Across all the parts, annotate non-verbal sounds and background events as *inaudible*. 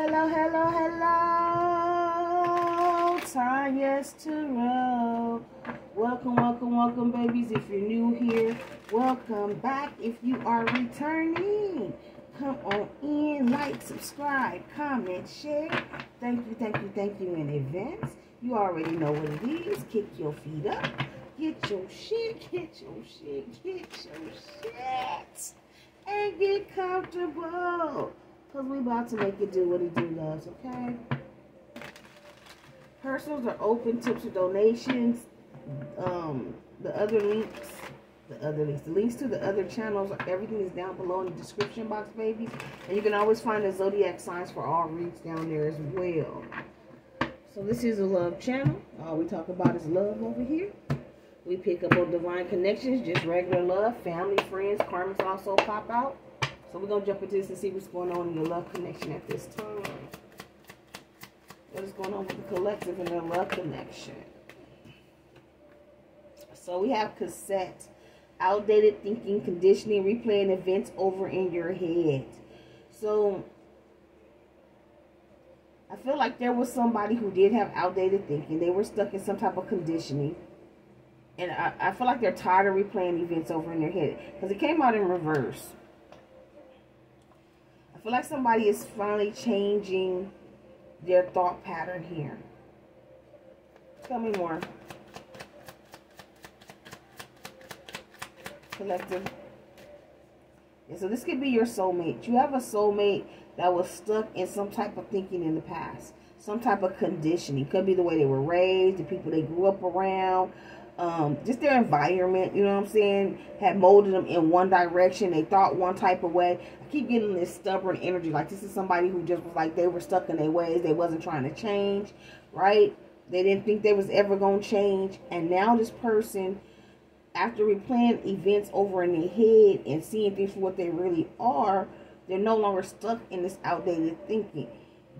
Hello, hello, hello. Tanya's Tarot. Welcome, welcome, welcome, babies. If you're new here, welcome back. If you are returning, come on in, like, subscribe, comment, share. Thank you, thank you, thank you in advance. You already know what it is. Kick your feet up. Get your shit, get your shit, get your shit. And get comfortable. Because we about to make it do what it do loves, okay? Personals are open, tips or donations. Um, the other links, the other links, the links to the other channels, everything is down below in the description box, babies. And you can always find the zodiac signs for all reads down there as well. So this is a love channel. All we talk about is love over here. We pick up on divine connections, just regular love, family, friends. Karmas also pop out. So we're going to jump into this and see what's going on in your love connection at this time. What is going on with the collective and their love connection? So we have cassette, outdated thinking, conditioning, replaying events over in your head. So I feel like there was somebody who did have outdated thinking. They were stuck in some type of conditioning. And I, I feel like they're tired of replaying events over in their head. Because it came out in reverse. Feel like somebody is finally changing their thought pattern here. Tell me more. Collective. Yeah, so this could be your soulmate. You have a soulmate that was stuck in some type of thinking in the past. Some type of conditioning. Could be the way they were raised, the people they grew up around, um, just their environment, you know what I'm saying, had molded them in one direction. They thought one type of way. I keep getting this stubborn energy. Like this is somebody who just was like they were stuck in their ways. They wasn't trying to change, right? They didn't think they was ever going to change. And now this person, after replaying events over in their head and seeing things for what they really are, they're no longer stuck in this outdated thinking.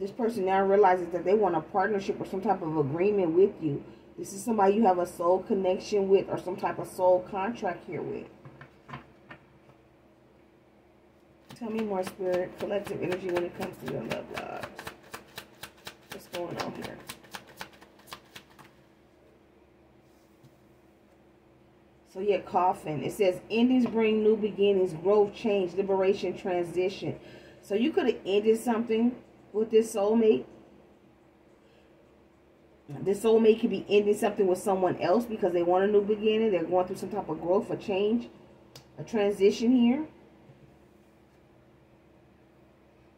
This person now realizes that they want a partnership or some type of agreement with you this is somebody you have a soul connection with or some type of soul contract here with. Tell me more, Spirit. Collective energy when it comes to your love lives. What's going on here? So yeah, coffin. It says endings bring new beginnings, growth, change, liberation, transition. So you could have ended something with this soulmate Mm-hmm. this soulmate could be ending something with someone else because they want a new beginning. They're going through some type of growth, a change, a transition here.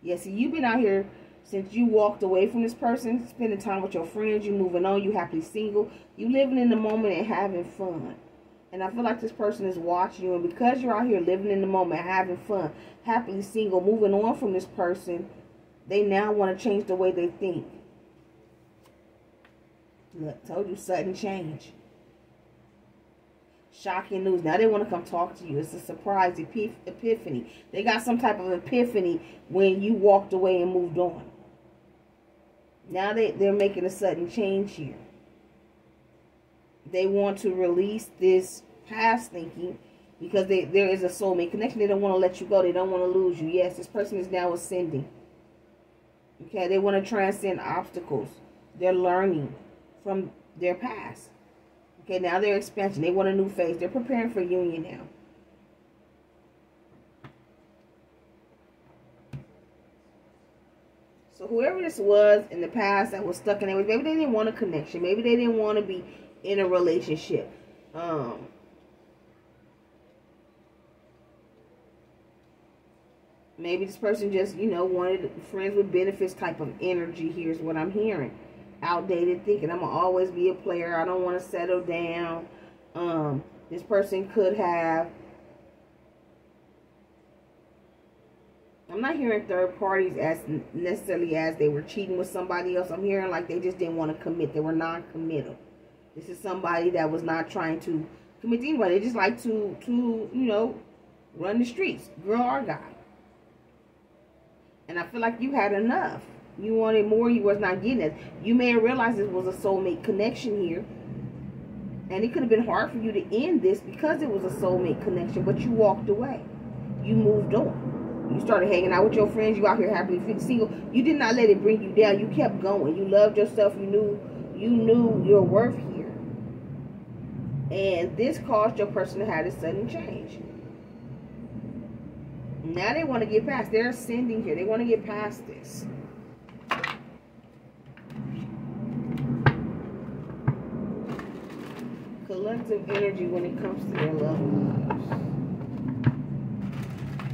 Yes, yeah, you've been out here since you walked away from this person, spending time with your friends, you moving on, you happily single, you living in the moment and having fun. And I feel like this person is watching you, and because you're out here living in the moment, having fun, happily single, moving on from this person, they now want to change the way they think. Look, told you sudden change. Shocking news. Now they want to come talk to you. It's a surprise epiphany. They got some type of epiphany when you walked away and moved on. Now they, they're making a sudden change here. They want to release this past thinking because they, there is a soulmate connection. They don't want to let you go. They don't want to lose you. Yes, this person is now ascending. Okay, they want to transcend obstacles. They're learning from their past. Okay, now they're expansion. They want a new phase. They're preparing for union now. So whoever this was in the past that was stuck in there, maybe they didn't want a connection. Maybe they didn't want to be in a relationship. Um, maybe this person just, you know, wanted friends with benefits type of energy. Here's what I'm hearing outdated thinking. I'm gonna always be a player. I don't want to settle down. Um, this person could have. I'm not hearing third parties as necessarily as they were cheating with somebody else. I'm hearing like they just didn't want to commit. They were non-committal. This is somebody that was not trying to commit to anybody. They just like to to you know run the streets, girl or guy. And I feel like you had enough. You wanted more, you was not getting it. You may have realized this was a soulmate connection here. And it could have been hard for you to end this because it was a soulmate connection, but you walked away. You moved on. You started hanging out with your friends. You out here happily single. You did not let it bring you down. You kept going. You loved yourself. You knew you knew your worth here. And this caused your person to have a sudden change. Now they want to get past. They're ascending here. They want to get past this. Collective energy when it comes to their love lives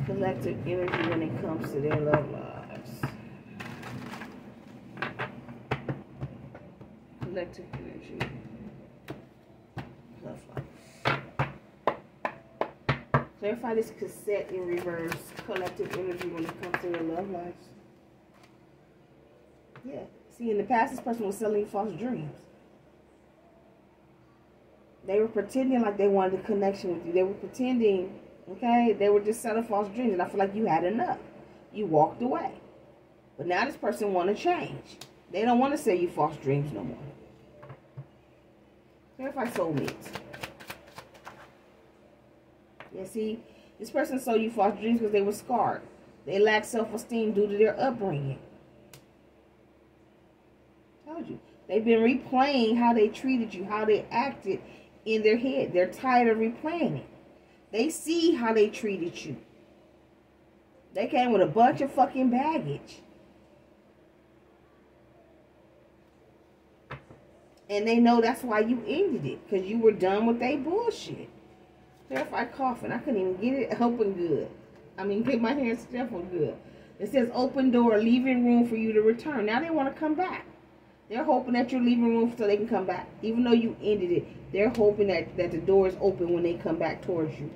collective energy when it comes to their love lives. Collective energy. Love life. Clarify this cassette in reverse. Collective energy when it comes to their love lives. Yeah. See, in the past, this person was selling false dreams. They were pretending like they wanted a connection with you. They were pretending Okay? They were just selling false dreams. And I feel like you had enough. You walked away. But now this person want to change. They don't want to sell you false dreams no more. Clarify soulmates. Yeah, see, this person sold you false dreams because they were scarred. They lack self-esteem due to their upbringing. Told you. They've been replaying how they treated you, how they acted in their head. They're tired of replaying it. They see how they treated you. They came with a bunch of fucking baggage. And they know that's why you ended it. Because you were done with their bullshit. Clarify coffin. I couldn't even get it open good. I mean, get my hands shuffled good. It says open door, leaving room for you to return. Now they want to come back. They're hoping that you're leaving room so they can come back. Even though you ended it, they're hoping that, that the door is open when they come back towards you.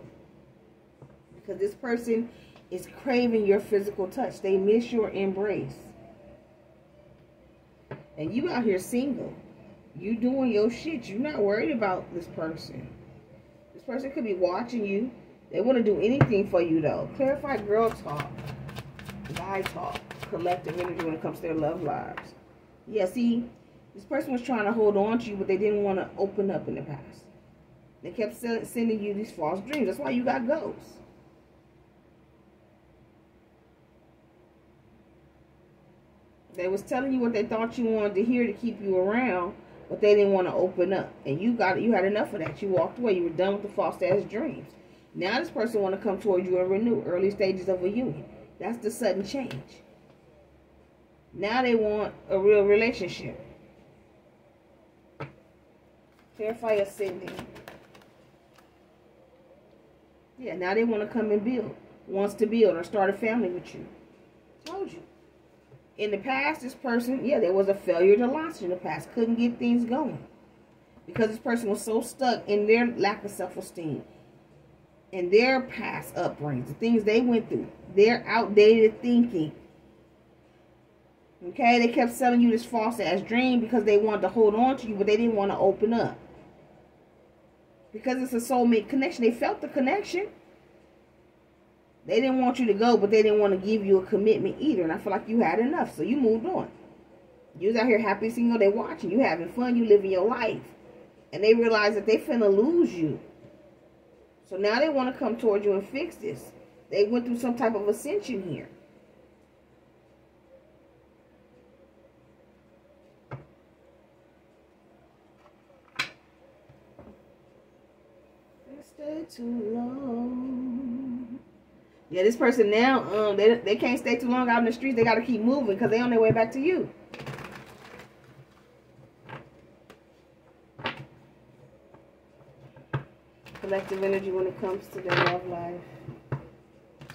Because this person is craving your physical touch. They miss your embrace. And you out here single. You doing your shit. You're not worried about this person. This person could be watching you. They want to do anything for you, though. Clarify girl talk. Guy talk. Collective energy when it comes to their love lives. Yeah, see, this person was trying to hold on to you, but they didn't want to open up in the past. They kept sending you these false dreams. That's why you got ghosts. They was telling you what they thought you wanted to hear to keep you around, but they didn't want to open up. And you got you had enough of that. You walked away. You were done with the false ass dreams. Now this person want to come towards you and renew early stages of a union. That's the sudden change. Now they want a real relationship. Clarify ascending. Yeah, now they want to come and build. Wants to build or start a family with you. Told you. In the past, this person, yeah, there was a failure to launch in the past. Couldn't get things going. Because this person was so stuck in their lack of self-esteem. In their past upbringings, the things they went through. Their outdated thinking Okay, they kept selling you this false ass dream because they wanted to hold on to you, but they didn't want to open up. Because it's a soulmate connection. They felt the connection. They didn't want you to go, but they didn't want to give you a commitment either. And I feel like you had enough, so you moved on. You was out here happy single, they watching you, having fun, you living your life. And they realize that they finna lose you. So now they want to come towards you and fix this. They went through some type of ascension here. Stay too long. Yeah, this person now, um, they they can't stay too long out in the streets. They got to keep moving because they on their way back to you. Collective energy when it comes to their love life.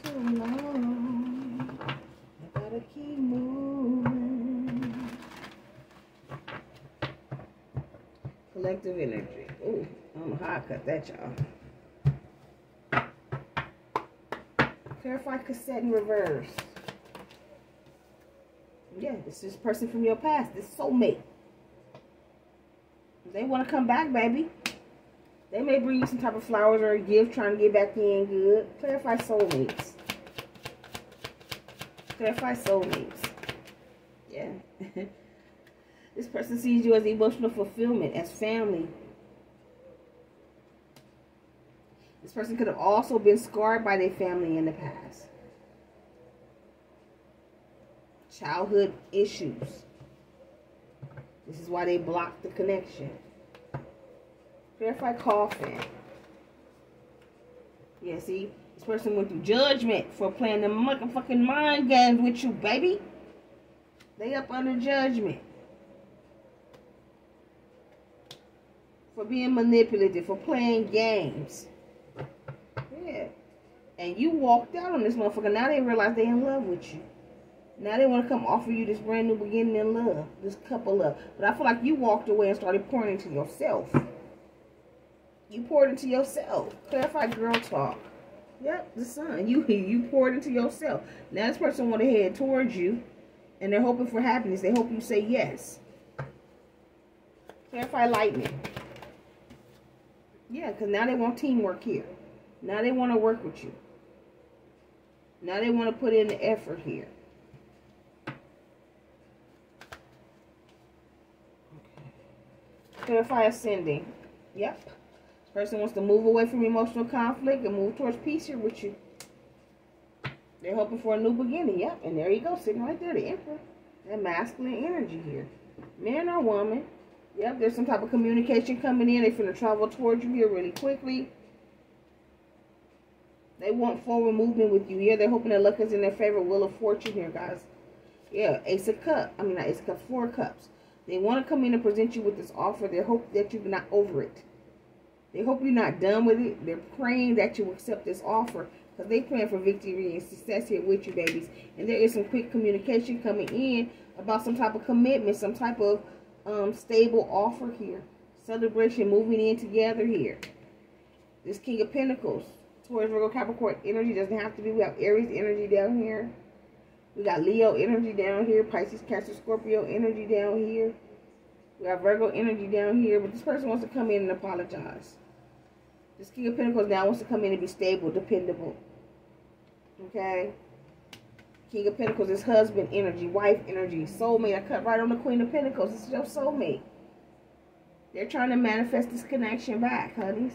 Too long. I gotta keep moving. Collective energy. Ooh, I don't know how I cut that, y'all. Clarify cassette in reverse. Yeah, this is person from your past. This soulmate. They want to come back, baby. They may bring you some type of flowers or a gift trying to get back in good. Clarify soulmates. Clarify soulmates. Yeah. *laughs* this person sees you as emotional fulfillment, as family, This person could have also been scarred by their family in the past. childhood issues. This is why they block the connection. Clarify coffin. Yeah, see? This person went through judgment for playing the motherfucking mind games with you, baby. They up under judgment. For being manipulative, for playing games. And you walked out on this motherfucker. Now they realize they in love with you. Now they want to come offer you this brand new beginning in love. This couple love. But I feel like you walked away and started pouring into yourself. You poured into yourself. Clarify girl talk. Yep, the sun. You *laughs* you poured into yourself. Now this person want to head towards you, and they're hoping for happiness. They hope you say yes. Clarify lightning. Yeah, because now they want teamwork here. Now they want to work with you. Now they want to put in the effort here. Okay. Clarify ascending. Yep. This person wants to move away from emotional conflict and move towards peace here with you. They're hoping for a new beginning. Yep. And there you go, sitting right there, the emperor. That masculine energy here. Man or woman. Yep, there's some type of communication coming in. They're going to travel towards you here really quickly. They want forward movement with you. Yeah, they're hoping that luck is in their favor. Wheel of fortune here, guys. Yeah, ace of cup. I mean, not ace of cups, four cups. They want to come in and present you with this offer. They hope that you're not over it. They hope you're not done with it. They're praying that you accept this offer because they praying for victory and success here with you, babies. And there is some quick communication coming in about some type of commitment, some type of um, stable offer here. Celebration moving in together here. This King of Pentacles. Taurus, Virgo, Capricorn energy doesn't have to be. We have Aries energy down here. We got Leo energy down here. Pisces, Cancer, Scorpio energy down here. We have Virgo energy down here. But this person wants to come in and apologize. This King of Pentacles now wants to come in and be stable, dependable. Okay? King of Pentacles is husband energy, wife energy, soulmate. I cut right on the Queen of Pentacles. This is your soulmate. They're trying to manifest this connection back, honeys.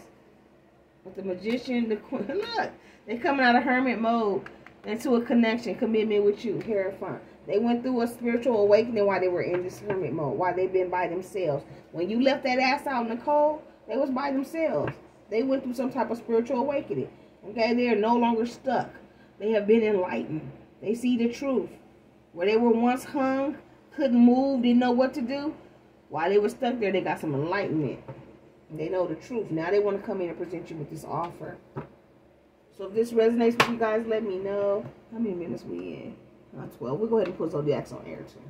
With the magician, the queen. *laughs* Look, they're coming out of hermit mode into a connection, commitment with you. Hierophant. They went through a spiritual awakening while they were in this hermit mode, while they've been by themselves. When you left that ass out in the cold, they was by themselves. They went through some type of spiritual awakening. Okay, they are no longer stuck. They have been enlightened. They see the truth. Where they were once hung, couldn't move, didn't know what to do. While they were stuck there, they got some enlightenment. They know the truth. Now they want to come in and present you with this offer. So if this resonates with you guys, let me know. How many minutes we in? Not 12. We'll go ahead and put Zodiacs on air too.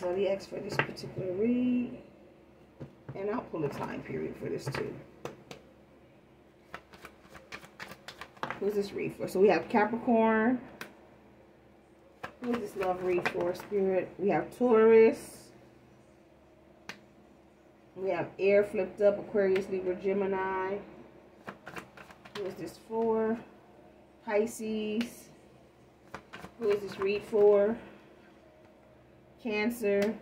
Zodiacs for this particular read. And I'll pull a time period for this too. Who's this read for? So we have Capricorn. Who is this love read for, Spirit? We have Taurus. We have air flipped up, Aquarius, Libra, Gemini. Who is this for? Pisces. Who is this read for? Cancer.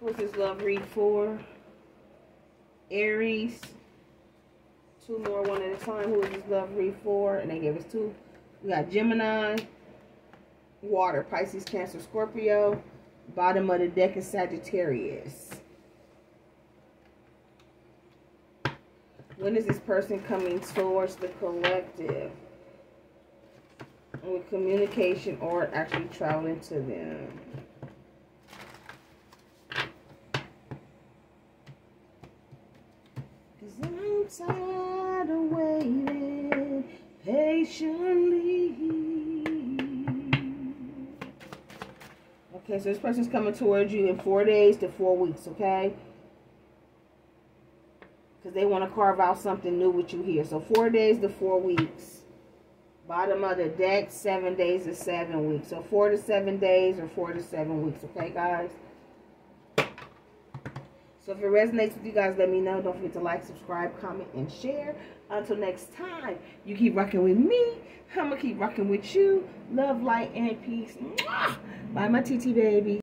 Who is this love read for? Aries. Two more, one at a time. Who is this love read for? And they gave us two. We got Gemini. Water, Pisces, Cancer, Scorpio. Bottom of the deck is Sagittarius. When is this person coming towards the collective? With communication or actually traveling to them. Cause I'm tired So this person's coming towards you in four days to four weeks, okay? Because they want to carve out something new with you here. So four days to four weeks. Bottom of the deck, seven days to seven weeks. So four to seven days or four to seven weeks, okay, guys? So if it resonates with you guys, let me know. Don't forget to like, subscribe, comment, and share. Until next time, you keep rocking with me. I'm going to keep rocking with you. Love, light, and peace. Mwah! Bye, my TT baby.